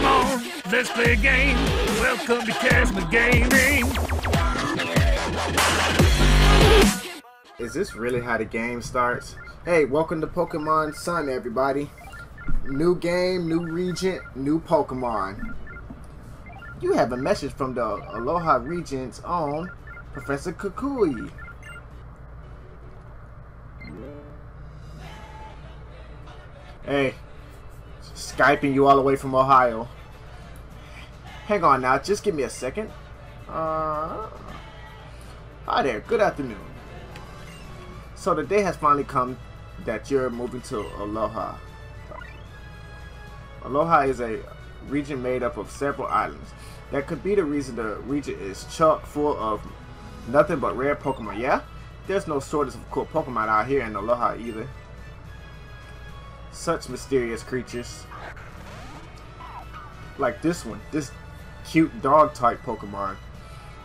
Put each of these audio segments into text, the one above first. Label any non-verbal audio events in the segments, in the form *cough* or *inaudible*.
Come on, let's play a game. Welcome to Kazma Gaming. Is this really how the game starts? Hey, welcome to Pokemon Sun, everybody. New game, new region, new Pokemon. You have a message from the Aloha Regent's own Professor Kukui. Hey, Skyping you all the way from Ohio. Hang on now, just give me a second. Uh, hi there, good afternoon. So the day has finally come that you're moving to Aloha. Aloha is a region made up of several islands. That could be the reason the region is chock full of nothing but rare Pokemon. Yeah? There's no shortage of cool Pokemon out here in Aloha either. Such mysterious creatures. Like this one, this cute dog type Pokemon.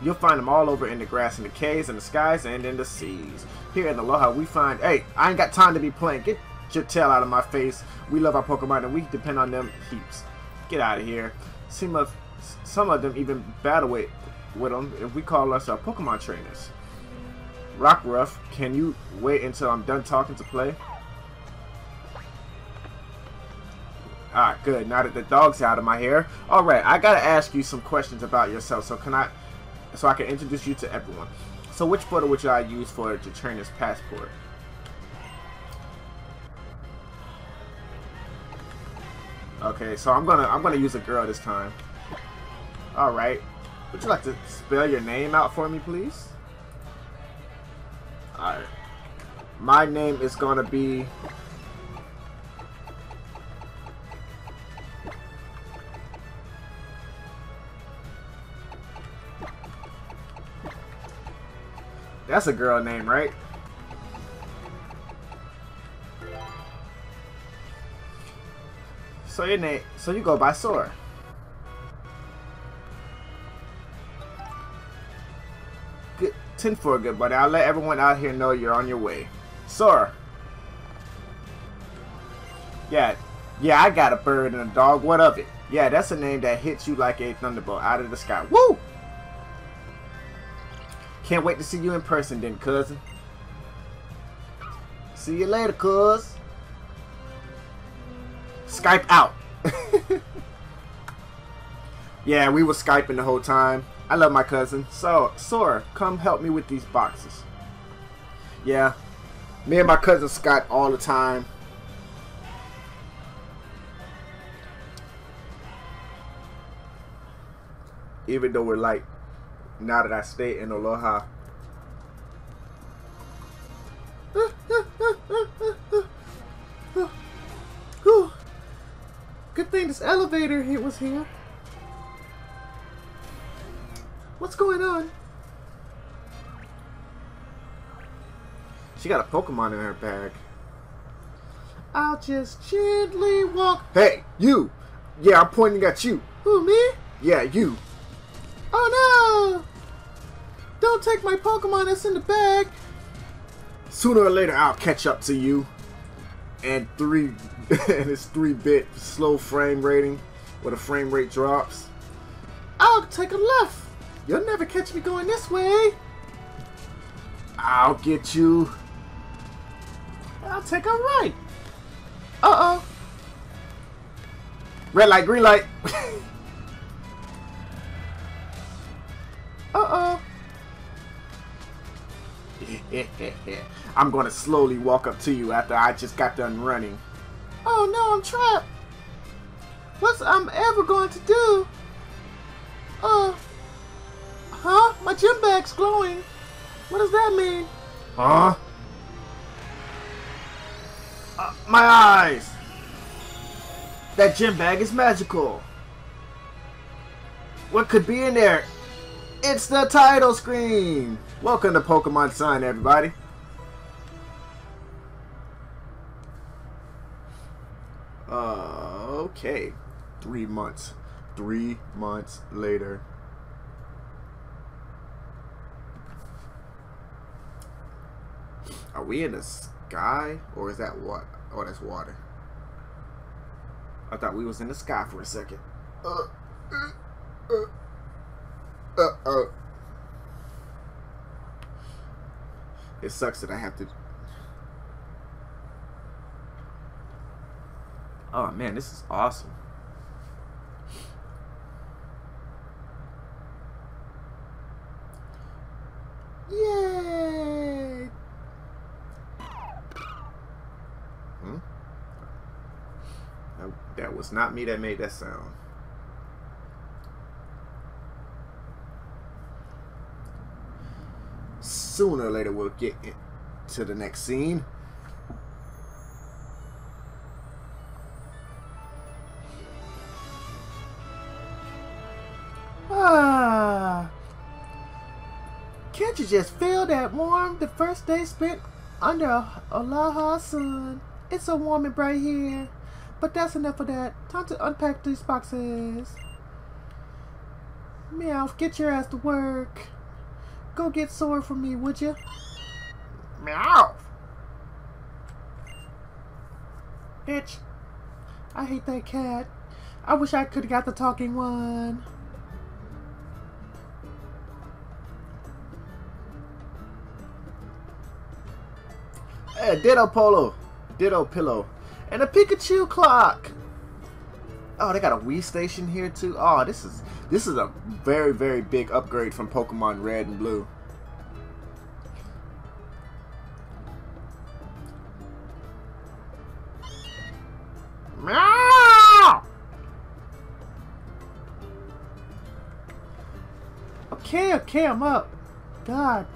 You'll find them all over in the grass, in the caves, in the skies, and in the seas. Here in Aloha, we find, hey, I ain't got time to be playing. Get your tail out of my face. We love our Pokemon and we depend on them heaps. Get out of here. Some of, some of them even battle with, with them if we call us our Pokemon trainers. Rockruff, can you wait until I'm done talking to play? Alright, good. Now that the dog's out of my hair. Alright, I gotta ask you some questions about yourself. So can I so I can introduce you to everyone. So which photo would I use for the passport? Okay, so I'm gonna I'm gonna use a girl this time. Alright. Would you like to spell your name out for me, please? Alright. My name is gonna be That's a girl name, right? So your name, so you go by Sora. Good, 10 for a good, buddy. I'll let everyone out here know you're on your way. Sora. Yeah, yeah, I got a bird and a dog. What of it? Yeah, that's a name that hits you like a thunderbolt out of the sky. Woo! Can't wait to see you in person then, cousin. See you later, cuz. Skype out. *laughs* yeah, we were Skyping the whole time. I love my cousin. So, Sora, come help me with these boxes. Yeah, me and my cousin Scott all the time. Even though we're like now that I stay in Aloha. Good thing this elevator it was here. What's going on? She got a Pokemon in her bag. I'll just gently walk. Hey, you! Yeah, I'm pointing at you. Who, me? Yeah, you. Oh no! Don't take my Pokemon that's in the bag! Sooner or later, I'll catch up to you. And three, *laughs* and it's three-bit slow frame rating, where the frame rate drops. I'll take a left. You'll never catch me going this way. I'll get you. I'll take a right. Uh-oh. Red light, green light. *laughs* I'm gonna slowly walk up to you after I just got done running. Oh no, I'm trapped. What's I'm ever going to do? Uh, huh? My gym bag's glowing. What does that mean? Huh? Uh, my eyes! That gym bag is magical. What could be in there? It's the title screen! Welcome to Pokemon Sun, everybody. Okay. Three months. Three months later. Are we in the sky? Or is that what? Oh, that's water. I thought we was in the sky for a second. Uh, uh, uh, uh. It sucks that I have to. Oh man, this is awesome. Yay! Hmm? That, that was not me that made that sound. Sooner or later, we'll get to the next scene. Can't you just feel that warm the first day spent under Aloha sun? It's so warm and bright here. But that's enough of that. Time to unpack these boxes. Meow, get your ass to work. Go get Sora for me, would you? Meow. Bitch. I hate that cat. I wish I could have got the talking one. Hey, Ditto Polo. Ditto Pillow. And a Pikachu clock. Oh, they got a Wii station here too. Oh, this is this is a very very big upgrade from Pokemon Red and Blue. Okay, okay, I'm up. God.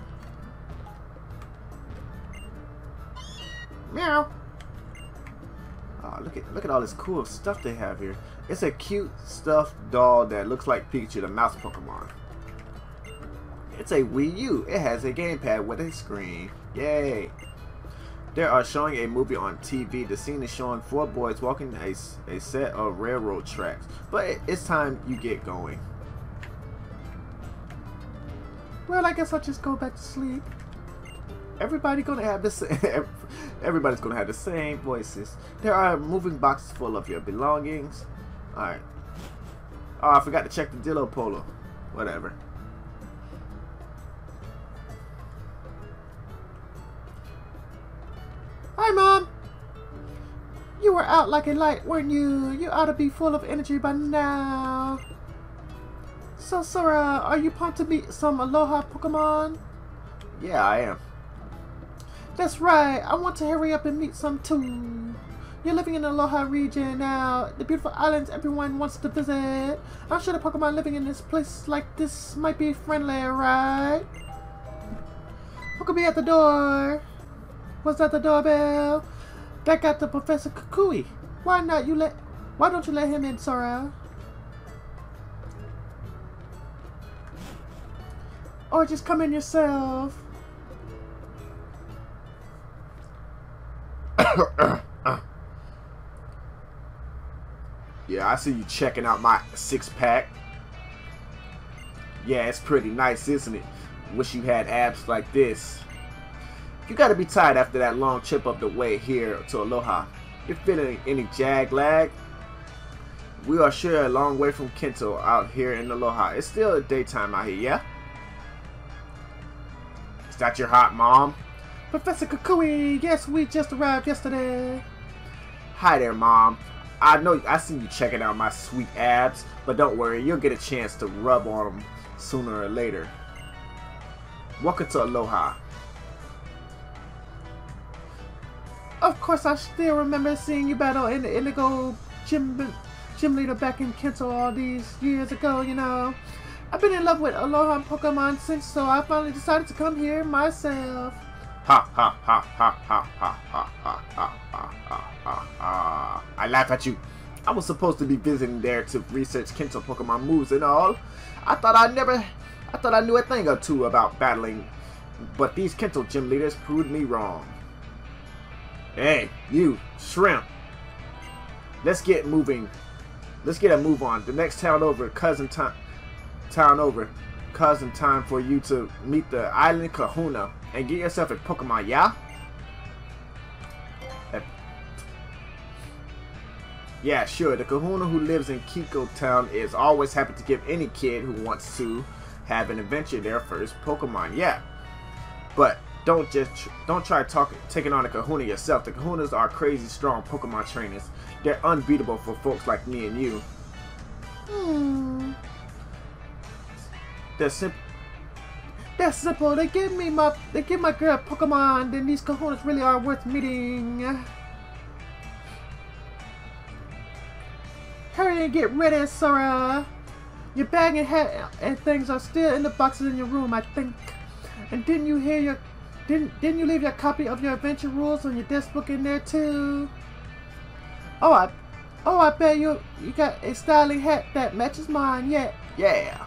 Meow. Oh, look at look at all this cool stuff they have here. It's a cute stuffed doll that looks like Pikachu, the mouse Pokemon. It's a Wii U. It has a gamepad with a screen. Yay! They are showing a movie on TV. The scene is showing four boys walking a, a set of railroad tracks. But it's time you get going. Well, I guess I'll just go back to sleep. Everybody gonna have the same. *laughs* Everybody's gonna have the same voices. There are moving boxes full of your belongings. All right. Oh, I forgot to check the Dillo Polo. Whatever. Hi, Mom. You were out like a light, weren't you? You ought to be full of energy by now. So, Sora, are you pumped to meet some Aloha Pokemon? Yeah, I am. That's right. I want to hurry up and meet some too. You're living in the Aloha region now. The beautiful islands everyone wants to visit. I'm sure the Pokemon living in this place like this might be friendly, right? Who could be at the door? Was that the doorbell? That got the Professor Kukui. Why not you let why don't you let him in, Sora? Or just come in yourself. *coughs* yeah, I see you checking out my six pack. Yeah, it's pretty nice, isn't it? Wish you had abs like this. You gotta be tired after that long trip up the way here to Aloha. You feeling any jag lag? We are sure a long way from Kanto out here in Aloha. It's still daytime out here, yeah? Is that your hot mom? Professor Kukui, yes, we just arrived yesterday. Hi there, Mom. I know I seen you checking out my sweet abs, but don't worry, you'll get a chance to rub on them sooner or later. Welcome to Aloha. Of course, I still remember seeing you battle in the Indigo gym, gym leader back in Kanto all these years ago, you know. I've been in love with Aloha Pokemon since, so I finally decided to come here myself. Ha ha ha ha ha ha ha ha ha ha ha I laugh at you. I was supposed to be visiting there to research Kanto Pokemon moves and all. I thought I never I thought I knew a thing or two about battling, but these Kanto gym leaders proved me wrong. Hey, you, Shrimp. Let's get moving. Let's get a move on. The next town over, cousin time town over. Cousin time for you to meet the island kahuna and get yourself a Pokemon, yeah? Yeah, sure. The kahuna who lives in Kiko Town is always happy to give any kid who wants to have an adventure their first Pokemon. Yeah, but don't just don't try talking taking on a kahuna yourself. The kahunas are crazy strong Pokemon trainers. They're unbeatable for folks like me and you. Hmm. They're simple. That's simple. They give me my they give my girl Pokemon. Then these kahunas really are worth meeting. Hurry and get ready, Sora. Your bag and hat and things are still in the boxes in your room, I think. And didn't you hear your didn't didn't you leave your copy of your adventure rules on your desk book in there too? Oh I oh I bet you you got a styling hat that matches mine, yeah. Yeah.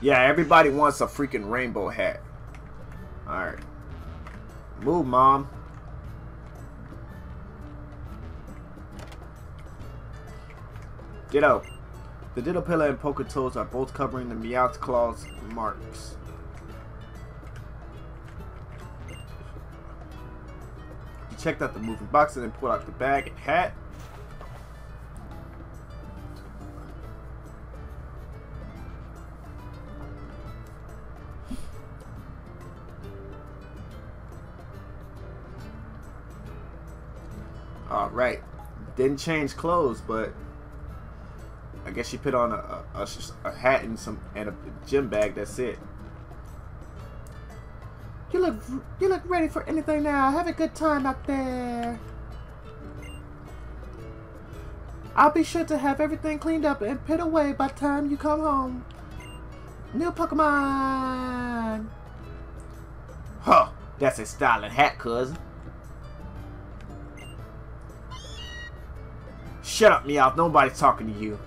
Yeah, everybody wants a freaking rainbow hat. Alright. Move, mom. Get out. The Diddlepillar and Poketoes are both covering the Meowth claws marks. You checked out the moving box and then pulled out the bag and hat. Uh, Alright. Didn't change clothes, but I guess she put on a, a, a, a hat and some and a gym bag. That's it. You look you look ready for anything now. Have a good time out there. I'll be sure to have everything cleaned up and put away by the time you come home. New Pokemon! Huh, that's a styling hat, cousin. Shut up, Meowth. Nobody's talking to you.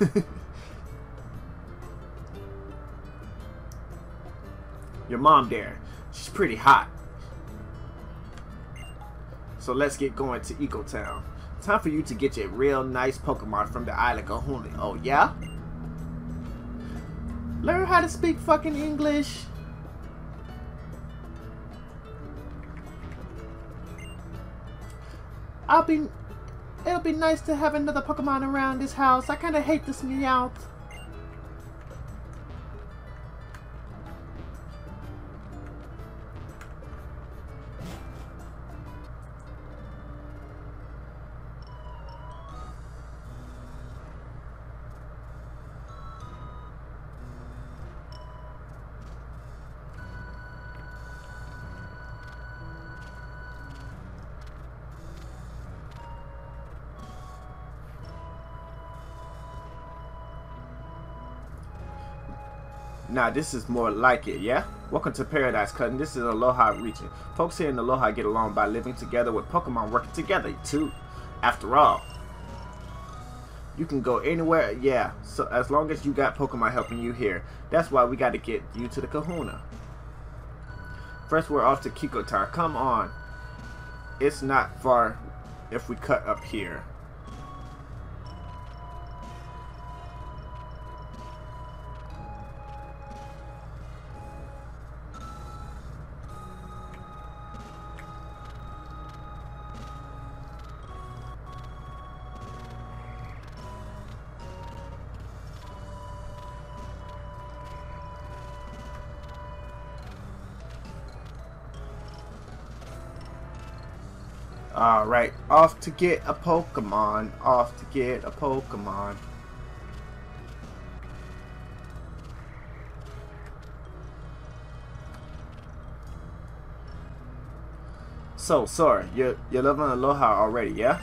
*laughs* Your mom there. She's pretty hot. So let's get going to Eco Town. Time for you to get your real nice Pokemon from the island Kahuna. Oh, yeah? Learn how to speak fucking English. I'll be It'll be nice to have another Pokemon around this house. I kinda hate this Meowth. Now this is more like it, yeah? Welcome to Paradise Cousin. This is Aloha region. Folks here in Aloha get along by living together with Pokemon working together too. After all, you can go anywhere, yeah. So as long as you got Pokemon helping you here. That's why we got to get you to the Kahuna. First, we're off to Kikotar. Come on. It's not far if we cut up here. Alright, off to get a Pokemon. Off to get a Pokemon. So, sorry, you're, you're loving Aloha already, yeah?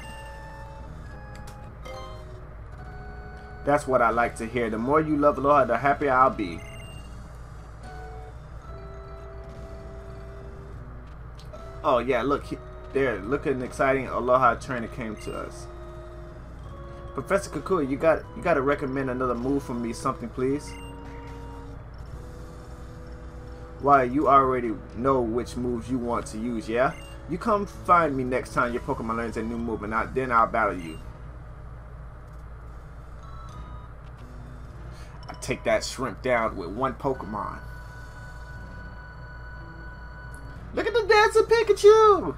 That's what I like to hear. The more you love Aloha, the happier I'll be. Oh, yeah, look, there, looking exciting. Aloha trainer came to us. Professor Kukui, you got you got to recommend another move for me, something, please. Why, you already know which moves you want to use, yeah? You come find me next time your Pokemon learns a new move, and I, then I'll battle you. I take that shrimp down with one Pokemon. Look at the dancing Pikachu!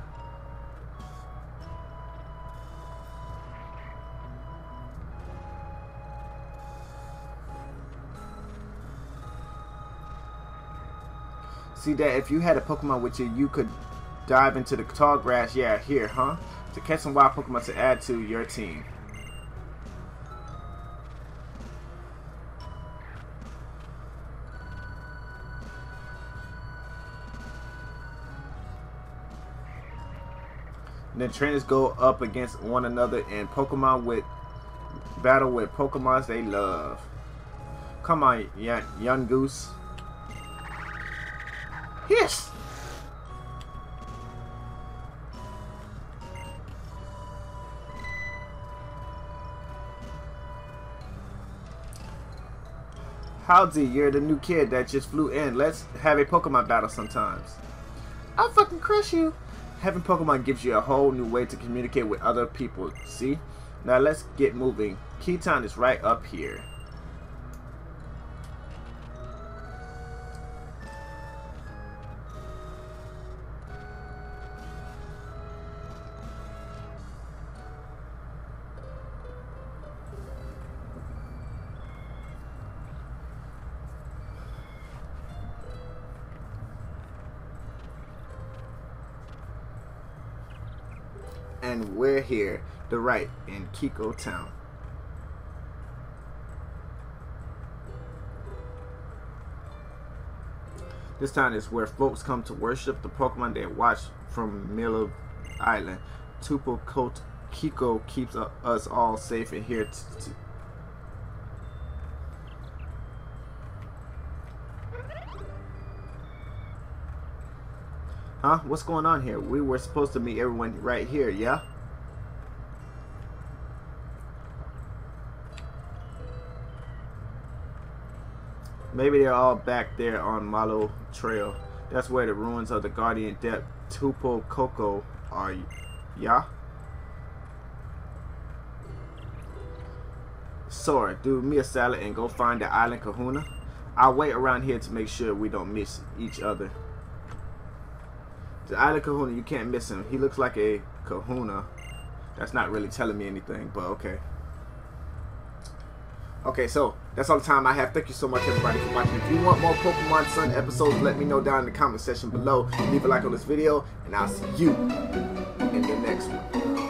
See that if you had a Pokemon with you, you could dive into the tall grass. Yeah, here, huh? To catch some wild Pokemon to add to your team. then trainers go up against one another and Pokemon with battle with Pokemons they love. Come on, young, Yungoos. Yes! Howdy, you're the new kid that just flew in. Let's have a Pokemon battle sometimes. I'll fucking crush you. Having Pokemon gives you a whole new way to communicate with other people, see? Now let's get moving. Keytown is right up here. Here, the right, in Kiko Town. This town is where folks come to worship the Pokemon they watch from Milo Island. Tupo Coat Kiko keeps us all safe in here. Huh? What's going on here? We were supposed to meet everyone right here, yeah? Maybe they're all back there on Mahalo Trail. That's where the ruins of the Guardian Depth Tapu Koko are, yeah? Sora, do me a salad and go find the island kahuna. I'll wait around here to make sure we don't miss each other. The Island Kahuna, you can't miss him. He looks like a kahuna. That's not really telling me anything, but okay. Okay, so that's all the time I have. Thank you so much, everybody, for watching. If you want more Pokemon Sun episodes, let me know down in the comment section below. Leave a like on this video, and I'll see you in the next one.